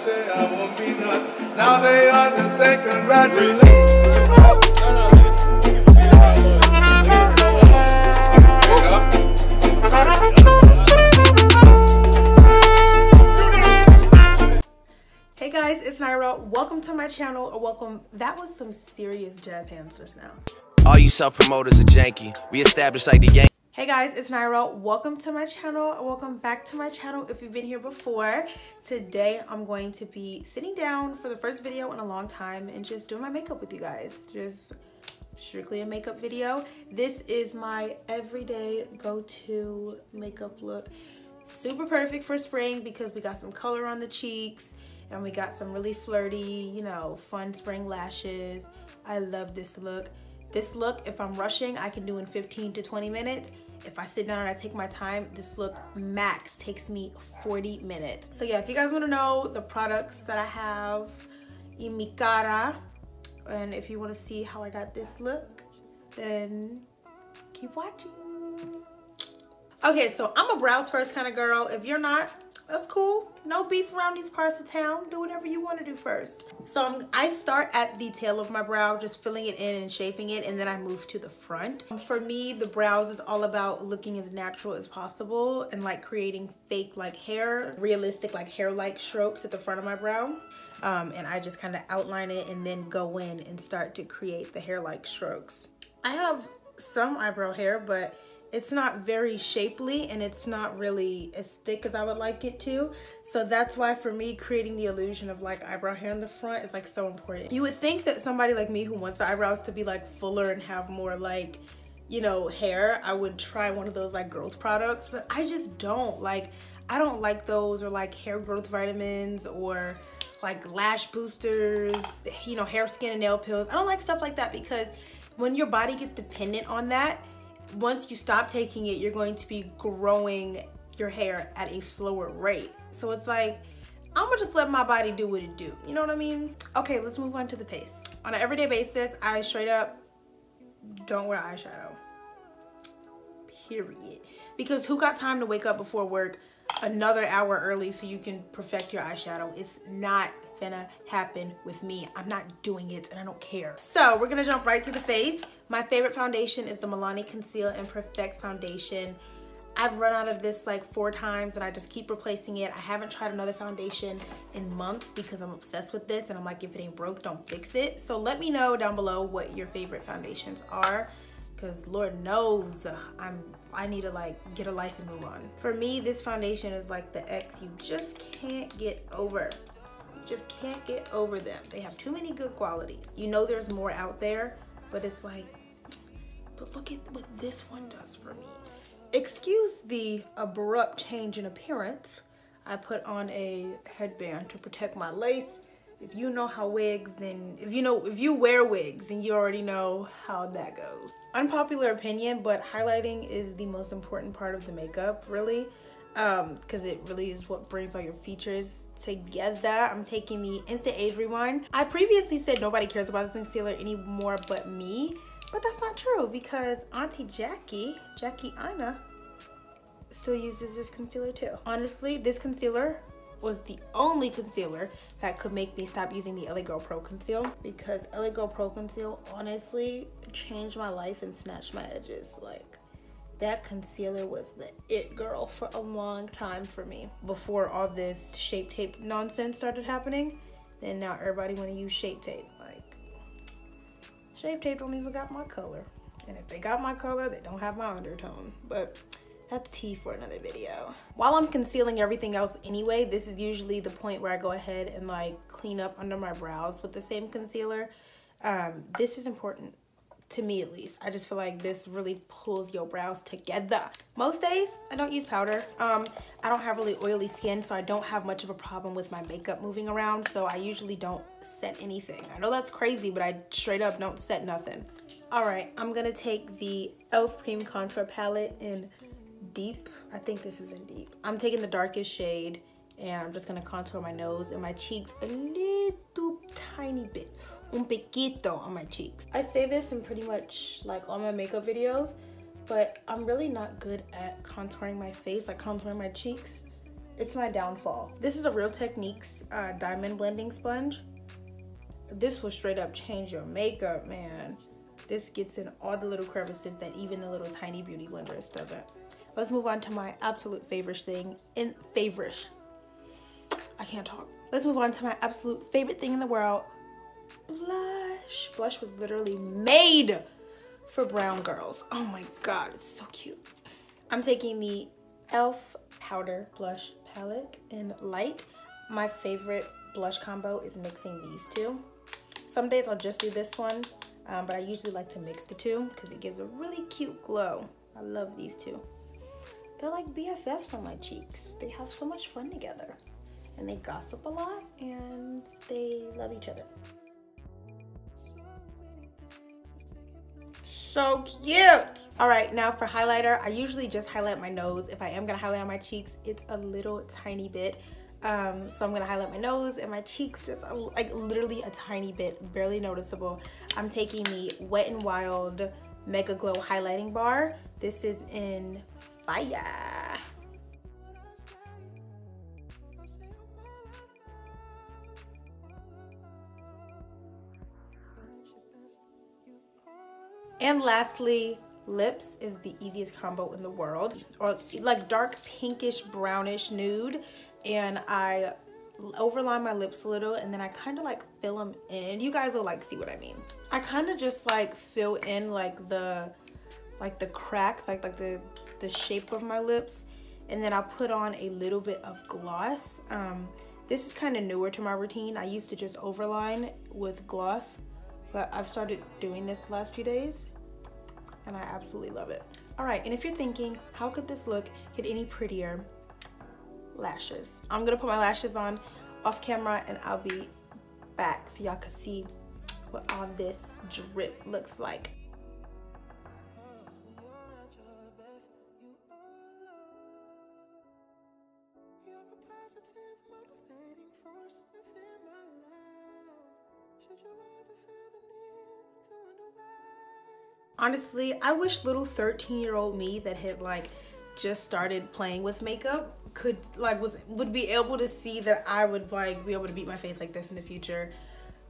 say I won't be nothing. Now they ought to say congratulations. Hey guys, it's Nyra. Welcome to my channel, or welcome. That was some serious jazz hands just now. All you self promoters are janky. We established like the Yankees. Hey guys, it's Nyra. Welcome to my channel, welcome back to my channel if you've been here before. Today, I'm going to be sitting down for the first video in a long time and just doing my makeup with you guys. Just strictly a makeup video. This is my everyday go-to makeup look. Super perfect for spring because we got some color on the cheeks and we got some really flirty, you know, fun spring lashes. I love this look. This look, if I'm rushing, I can do in 15 to 20 minutes. If I sit down and I take my time, this look max takes me 40 minutes. So yeah, if you guys wanna know the products that I have in mi cara, and if you wanna see how I got this look, then keep watching. Okay, so I'm a brows first kind of girl. If you're not, that's cool. No beef around these parts of town. Do whatever you want to do first. So I'm, I start at the tail of my brow, just filling it in and shaping it, and then I move to the front. For me, the brows is all about looking as natural as possible and like creating fake like hair, realistic like hair-like strokes at the front of my brow. Um, and I just kind of outline it and then go in and start to create the hair-like strokes. I have some eyebrow hair, but it's not very shapely and it's not really as thick as I would like it to. So that's why for me, creating the illusion of like eyebrow hair in the front is like so important. You would think that somebody like me who wants eyebrows to be like fuller and have more like, you know, hair, I would try one of those like growth products, but I just don't. Like, I don't like those or like hair growth vitamins or like lash boosters, you know, hair, skin, and nail pills. I don't like stuff like that because when your body gets dependent on that, once you stop taking it, you're going to be growing your hair at a slower rate. So it's like, I'm gonna just let my body do what it do. You know what I mean? Okay, let's move on to the face. On an everyday basis, I straight up don't wear eyeshadow. Period. Because who got time to wake up before work another hour early so you can perfect your eyeshadow? It's not gonna happen with me. I'm not doing it and I don't care. So we're gonna jump right to the face. My favorite foundation is the Milani Conceal and Perfect Foundation. I've run out of this like four times and I just keep replacing it. I haven't tried another foundation in months because I'm obsessed with this and I'm like, if it ain't broke, don't fix it. So let me know down below what your favorite foundations are because Lord knows I'm I need to like get a life and move on. For me, this foundation is like the ex you just can't get over You just can't get over them. They have too many good qualities. You know there's more out there, but it's like, but look at what this one does for me. Excuse the abrupt change in appearance. I put on a headband to protect my lace. If you know how wigs, then if you know, if you wear wigs, and you already know how that goes. Unpopular opinion, but highlighting is the most important part of the makeup, really. Um because it really is what brings all your features together. I'm taking the instant age rewind. I previously said nobody cares about this concealer anymore but me but that's not true because auntie jackie jackie Aina still uses this concealer too. Honestly this concealer was the only concealer that could make me stop using the LA Girl Pro Conceal because LA Girl Pro Conceal honestly changed my life and snatched my edges. Like that concealer was the it girl for a long time for me. Before all this shape tape nonsense started happening then now everybody want to use shape tape. Like shape tape don't even got my color. And if they got my color they don't have my undertone. But that's tea for another video while i'm concealing everything else anyway this is usually the point where i go ahead and like clean up under my brows with the same concealer um, this is important to me at least. I just feel like this really pulls your brows together. Most days, I don't use powder. Um, I don't have really oily skin, so I don't have much of a problem with my makeup moving around, so I usually don't set anything. I know that's crazy, but I straight up don't set nothing. All right, I'm gonna take the e.l.f. Cream Contour Palette in Deep. I think this is in Deep. I'm taking the darkest shade, and I'm just gonna contour my nose and my cheeks a little tiny bit un piquito on my cheeks. I say this in pretty much like all my makeup videos, but I'm really not good at contouring my face, like contouring my cheeks. It's my downfall. This is a Real Techniques uh, diamond blending sponge. This will straight up change your makeup, man. This gets in all the little crevices that even the little tiny beauty blenders doesn't. Let's move on to my absolute favorite thing in favorish. I can't talk. Let's move on to my absolute favorite thing in the world, blush. Blush was literally made for brown girls. Oh my God, it's so cute. I'm taking the e.l.f. powder blush palette in light. My favorite blush combo is mixing these two. Some days I'll just do this one, um, but I usually like to mix the two because it gives a really cute glow. I love these two. They're like BFFs on my cheeks. They have so much fun together. And they gossip a lot and they love each other. So cute. All right, now for highlighter, I usually just highlight my nose. If I am gonna highlight on my cheeks, it's a little tiny bit. Um, so I'm gonna highlight my nose and my cheeks just a, like literally a tiny bit, barely noticeable. I'm taking the Wet n Wild Mega Glow Highlighting Bar. This is in Fire. And lastly, lips is the easiest combo in the world or like dark pinkish brownish nude and I overline my lips a little and then I kind of like fill them in. You guys will like see what I mean. I kind of just like fill in like the like the cracks like like the the shape of my lips and then I'll put on a little bit of gloss. Um, this is kind of newer to my routine. I used to just overline with gloss but I've started doing this the last few days and I absolutely love it. All right, and if you're thinking, how could this look get any prettier? Lashes. I'm gonna put my lashes on off camera and I'll be back so y'all can see what all this drip looks like. Honestly i wish little 13 year old me that had like just started playing with makeup could like was would be able to see that i would like be able to beat my face like this in the future.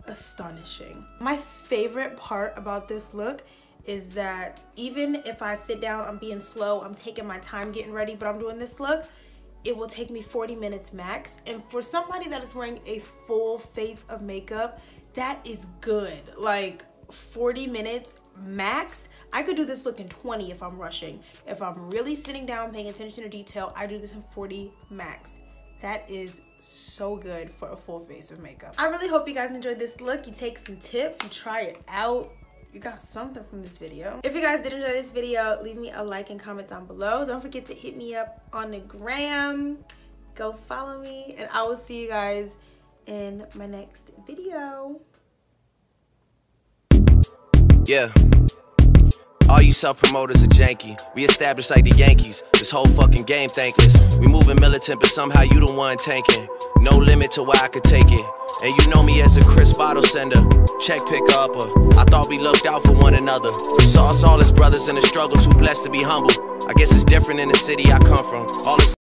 Astonishing. My favorite part about this look is that even if i sit down i'm being slow i'm taking my time getting ready but i'm doing this look it will take me 40 minutes max. And for somebody that is wearing a full face of makeup that is good. Like 40 minutes max. I could do this look in 20 if I'm rushing. If I'm really sitting down paying attention to detail, I do this in 40 max. That is so good for a full face of makeup. I really hope you guys enjoyed this look. You take some tips, you try it out. You got something from this video. If you guys did enjoy this video, leave me a like and comment down below. Don't forget to hit me up on the gram. Go follow me and I will see you guys in my next video. Yeah. All you self-promoters are janky. We established like the Yankees. This whole fucking game thankless. We moving militant, but somehow you the one tanking. No limit to where I could take it. And you know me as a Chris bottle sender, check picker upper. I thought we looked out for one another. Saw us all as brothers in the struggle, too blessed to be humble. I guess it's different in the city I come from. All this